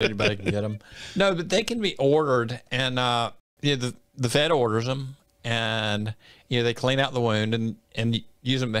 Anybody can get them. No, but they can be ordered, and uh, you know, the the vet orders them, and you know they clean out the wound and and use them.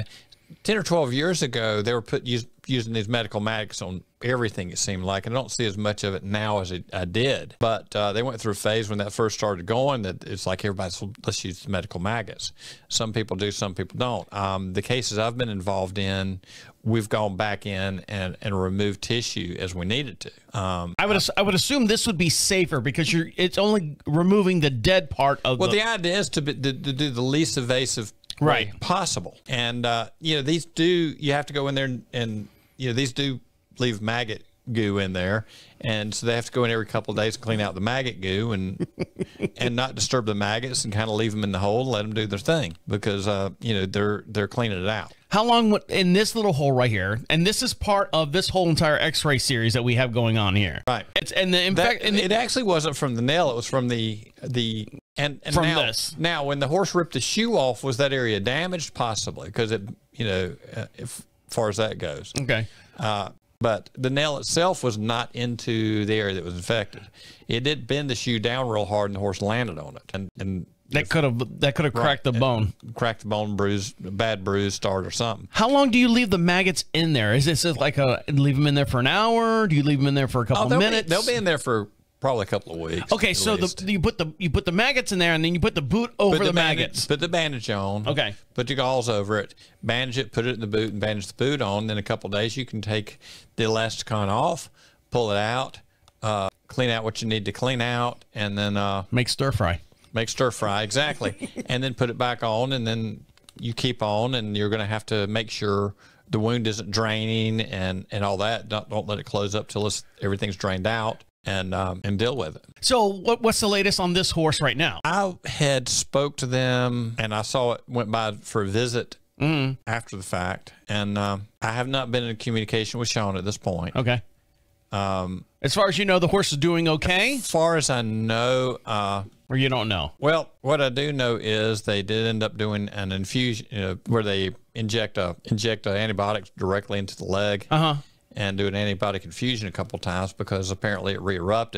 Ten or twelve years ago, they were put use, using these medical mags on everything. It seemed like, and I don't see as much of it now as it, I did. But uh, they went through a phase when that first started going that it's like everybody's let's use the medical maggots. Some people do, some people don't. Um, the cases I've been involved in, we've gone back in and, and removed tissue as we needed to. Um, I would I would assume this would be safer because you're it's only removing the dead part of well, the, the idea is to, be, to, to do the least invasive Right. way possible. And, uh, you know, these do, you have to go in there and, and, you know, these do leave maggot goo in there. And so they have to go in every couple of days and clean out the maggot goo and, and not disturb the maggots and kind of leave them in the hole and let them do their thing because, uh, you know, they're, they're cleaning it out. How long in this little hole right here? And this is part of this whole entire X-ray series that we have going on here. Right. It's and the in That, fact and it actually wasn't from the nail. It was from the the and, and From now, this. Now, when the horse ripped the shoe off, was that area damaged? Possibly, because it you know, uh, if, as far as that goes. okay. Uh, but the nail itself was not into the area that was infected. It did bend the shoe down real hard, and the horse landed on it, and and That could have that could have cracked the bone. cracked the bone, bruise, bad bruise, start or something. How long do you leave the maggots in there? Is this like a leave them in there for an hour? Do you leave them in there for a couple Oh, they'll minutes? Be, they'll be in there for probably a couple of weeks. Okay, so least. the you put the you put the maggots in there, and then you put the boot over the, bandage- maggots. Put the bandage on. Okay. Put the gauze over it. Bandage it. Put it in the boot and bandage the boot on. Then a couple of days you can take the Elastikon off, pull it out, uh, clean out what you need to clean out, and then uh, Make stir fry. make stir fry exactly, and then put it back on, and then you keep on, and you're going to have to make sure the wound isn't draining and and all that. Don't don't let it close up till it's, everything's drained out, and um, and deal with it. So what what's the latest on this horse right now? I had spoke to them and I saw it went by for a visit after the fact, and um, I have not been in communication with Sean at this point. Okay. Um, as far as you know, the horse is doing okay, As far as I know, uh, or you don't know. well, what I do know is they did end up doing an infusion where they inject a inject a antibiotics directly into the leg Uh huh. And do an antibiotic infusion a couple times because apparently it re-erupted.